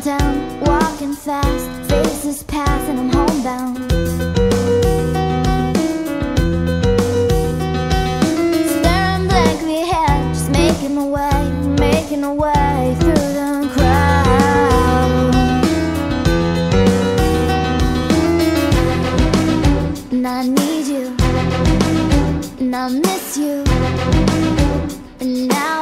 downtown, walking fast. Faces pass and I'm homebound. Staring blankly ahead, just making my way, making my way through the crowd. And I need you, and I miss you, and now.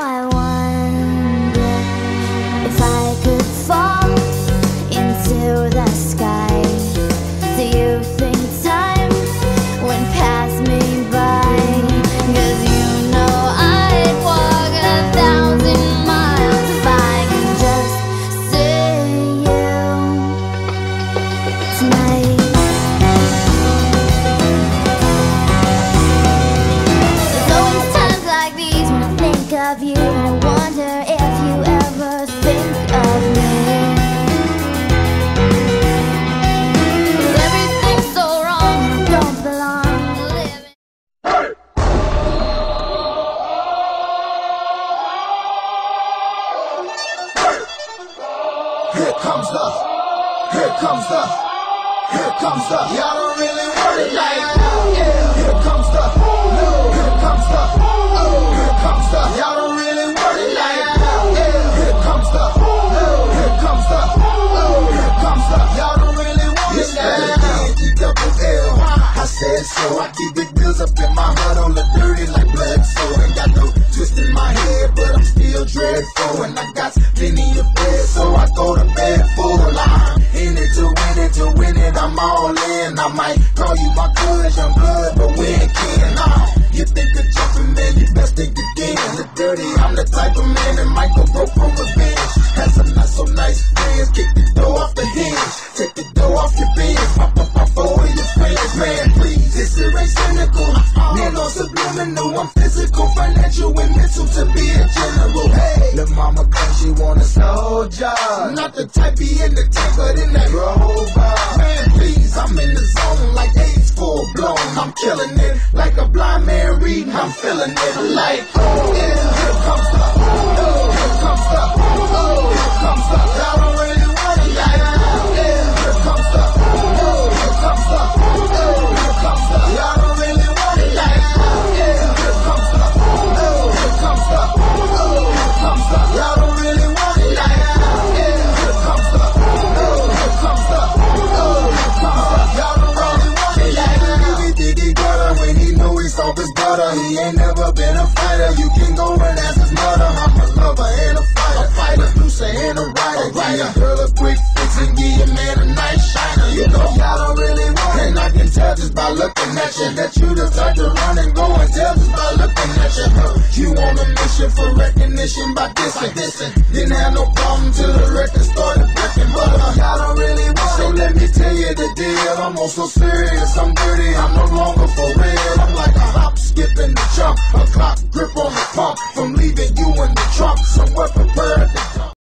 Here comes the, here comes the, here comes the. Y'all don't really want it like that. Yeah. Here comes the, here comes the, here comes the. Y'all don't really want it like that. Yeah. Here comes the, here comes the, here comes the. Y'all don't really want it like that. E-double-L. I said so. I keep big bills up in my heart on the dirty like blood. Nice kick the door off the hinge, take the door off your bins, pop up my phone in your friends, man, please. This is ain't cynical, man, subliminal. I'm physical, financial, and mental to be a general. Hey, the mama claims she want a soldier, not the type be in the tank, but in that rover. Man, please, I'm in the zone like AIDS full He ain't never been a fighter. You can go and ask his mother. I'm a lover and a fighter. A fighter, producer and a writer. Give your girl a quick fix and give your man a nice shiner. You know y'all don't really want it. And I can tell just by looking at you that you the type to run and go and tell just by looking at you. Huh? You on a mission for recognition by this and didn't have no problem till the record started breaking. But uh, y'all don't really want it. So let me tell you the deal. I'm also serious. I'm dirty. I'm no longer